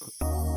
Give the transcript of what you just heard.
嗯。